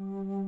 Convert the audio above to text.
Mm-hmm.